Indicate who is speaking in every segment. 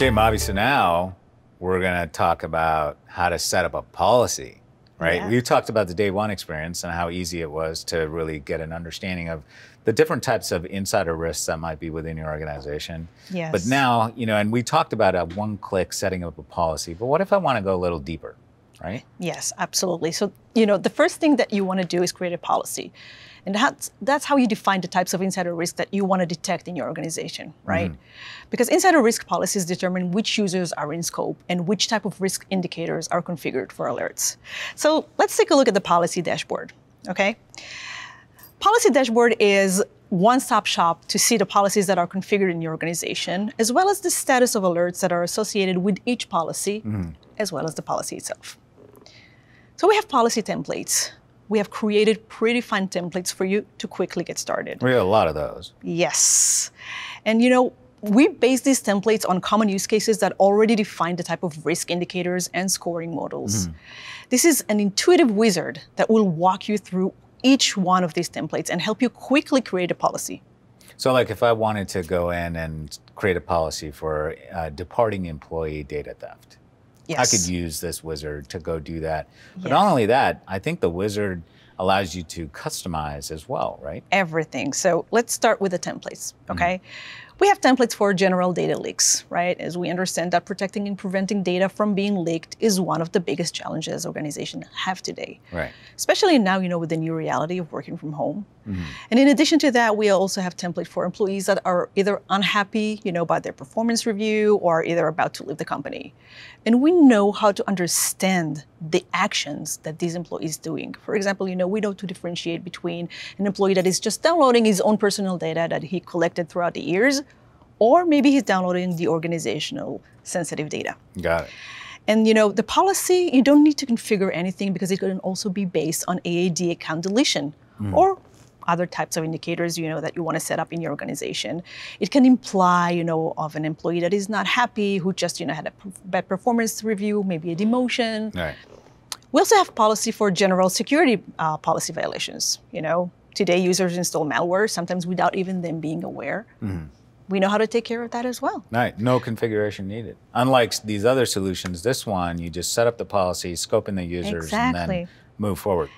Speaker 1: Okay, Bobby, so now we're going to talk about how to set up a policy, right?
Speaker 2: Yeah.
Speaker 1: We talked about the day one experience and how easy it was to really get an understanding of the different types of insider risks that might be within your organization.
Speaker 2: Yes.
Speaker 1: But now, you know, and we talked about a one click setting up a policy, but what if I want to go a little deeper, right?
Speaker 2: Yes, absolutely. So, you know, the first thing that you want to do is create a policy. And that's, that's how you define the types of insider risk that you want to detect in your organization, right? Mm-hmm. Because insider risk policies determine which users are in scope and which type of risk indicators are configured for alerts. So let's take a look at the policy dashboard, okay? Policy dashboard is one-stop shop to see the policies that are configured in your organization, as well as the status of alerts that are associated with each policy, mm-hmm. as well as the policy itself. So we have policy templates. We have created pretty fun templates for you to quickly get started.
Speaker 1: We have a lot of those.
Speaker 2: Yes. And you know, we base these templates on common use cases that already define the type of risk indicators and scoring models. This is an intuitive wizard that will walk you through each one of these templates and help you quickly create a policy.
Speaker 1: So, like if I wanted to go in and create a policy for uh, departing employee data theft, I could use this wizard to go do that. But
Speaker 2: Yeah.
Speaker 1: not only that, I think the wizard allows you to customize as well, right?
Speaker 2: everything. So let's start with the templates, mm-hmm. okay? We have templates for general data leaks, right? As we understand that protecting and preventing data from being leaked is one of the biggest challenges organizations have today.
Speaker 1: Right.
Speaker 2: Especially now, you know, with the new reality of working from home. Mm-hmm. And in addition to that, we also have templates for employees that are either unhappy, you know, by their performance review or either about to leave the company. And we know how to understand the actions that these employees doing. For example, you know, we know to differentiate between an employee that is just downloading his own personal data that he collected throughout the years, or maybe he's downloading the organizational sensitive data.
Speaker 1: Got it.
Speaker 2: And you know, the policy, you don't need to configure anything because it can also be based on AAD account deletion or other types of indicators, you know, that you want to set up in your organization. It can imply, you know, of an employee that is not happy, who just, you know, had a bad performance review, maybe a demotion.
Speaker 1: Right.
Speaker 2: We also have policy for general security uh, policy violations. You know, today users install malware, sometimes without even them being aware. We know how to take care of that as well.
Speaker 1: Right. No configuration needed. Unlike these other solutions, this one, you just set up the policy, scope in the users, and
Speaker 2: Exactly.
Speaker 1: then move forward.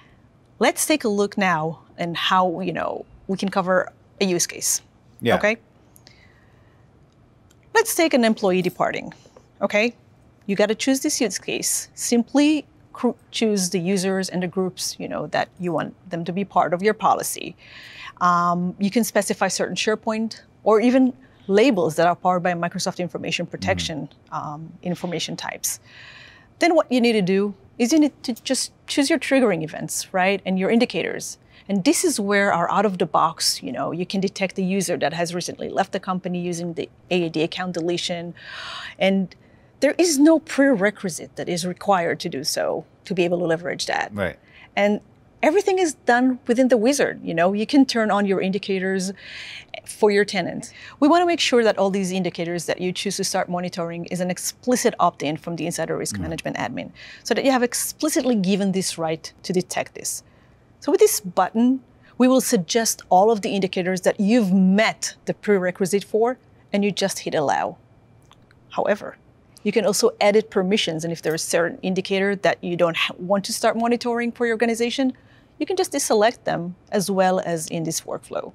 Speaker 2: Let's take a look now and how, you know, we can cover a use case.
Speaker 1: Yeah.
Speaker 2: Okay? Let's take an employee departing. Okay? You got to choose this use case. Simply cr- choose the users and the groups, you know, that you want them to be part of your policy. Um, you can specify certain SharePoint or even labels that are powered by Microsoft Information Protection um, information types. Then what you need to do is you need to just choose your triggering events, right, and your indicators. And this is where our out of the box, you know, you can detect the user that has recently left the company using the AAD account deletion. And there is no prerequisite that is required to do so to be able to leverage that.
Speaker 1: Right.
Speaker 2: And everything is done within the wizard. You know, you can turn on your indicators for your tenant. We want to make sure that all these indicators that you choose to start monitoring is an explicit opt-in from the insider risk mm. management admin, so that you have explicitly given this right to detect this. So with this button, we will suggest all of the indicators that you've met the prerequisite for, and you just hit allow. However, you can also edit permissions, and if there's a certain indicator that you don't ha- want to start monitoring for your organization, you can just deselect them as well as in this workflow.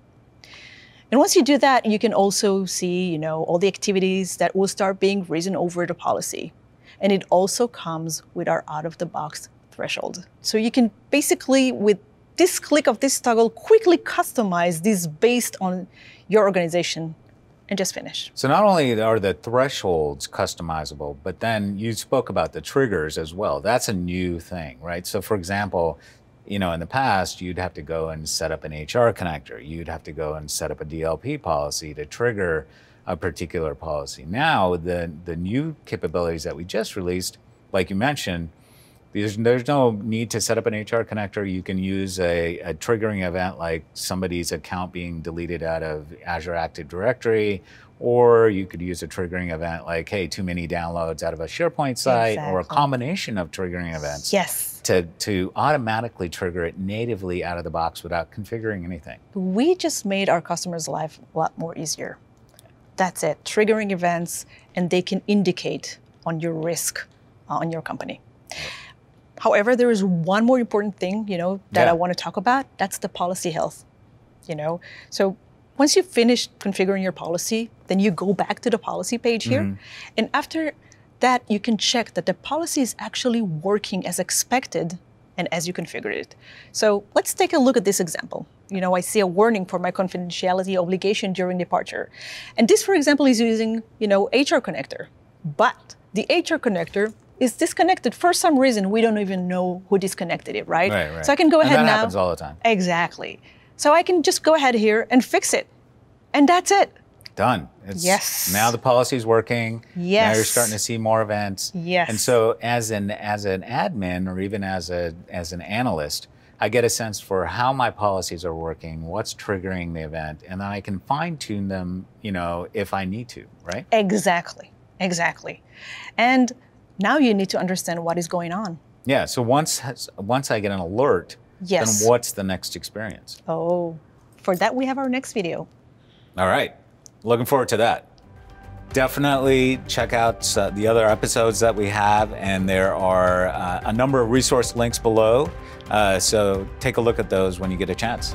Speaker 2: And once you do that, you can also see, you know, all the activities that will start being risen over the policy. And it also comes with our out-of-the-box threshold. So you can basically, with this click of this toggle, quickly customize this based on your organization and just finish.
Speaker 1: So not only are the thresholds customizable, but then you spoke about the triggers as well. That's a new thing, right? So for example, you know, in the past, you'd have to go and set up an HR connector. You'd have to go and set up a DLP policy to trigger a particular policy. Now, the the new capabilities that we just released, like you mentioned, there's, there's no need to set up an HR connector. You can use a, a triggering event like somebody's account being deleted out of Azure Active Directory, or you could use a triggering event like, hey, too many downloads out of a SharePoint site, or a combination of triggering events
Speaker 2: Yes.
Speaker 1: To, to automatically trigger it natively out of the box without configuring anything.
Speaker 2: We just made our customers' life a lot more easier. That's it. Triggering events, and they can indicate on your risk uh, on your company. However, there is one more important thing, you know, that
Speaker 1: Yeah.
Speaker 2: I want to talk about. That's the policy health. You know, so once you finish configuring your policy, then you go back to the policy page here,
Speaker 1: Mm-hmm.
Speaker 2: and after that, you can check that the policy is actually working as expected and as you configured it. So let's take a look at this example. You know, I see a warning for my confidentiality obligation during departure. And this, for example, is using, you know, HR connector. But the HR connector is disconnected for some reason. We don't even know who disconnected it, right?
Speaker 1: Right, right.
Speaker 2: So I can go
Speaker 1: And
Speaker 2: ahead
Speaker 1: that
Speaker 2: now.
Speaker 1: happens all the time.
Speaker 2: Exactly. So I can just go ahead here and fix it. And that's it.
Speaker 1: Done. It's,
Speaker 2: Yes.
Speaker 1: Now the policy's working. Yes. Now you're starting to see more events.
Speaker 2: Yes.
Speaker 1: And so as an as an admin or even as a as an analyst, I get a sense for how my policies are working, what's triggering the event, and then I can fine tune them, you know, if I need to, right?
Speaker 2: Exactly. Exactly. And now you need to understand what is going on.
Speaker 1: Yeah. So once once I get an alert,
Speaker 2: Yes.
Speaker 1: then what's the next experience?
Speaker 2: Oh, for that, we have our next video.
Speaker 1: All right. Looking forward to that. Definitely check out uh, the other episodes that we have, and there are uh, a number of resource links below. Uh, so take a look at those when you get a chance.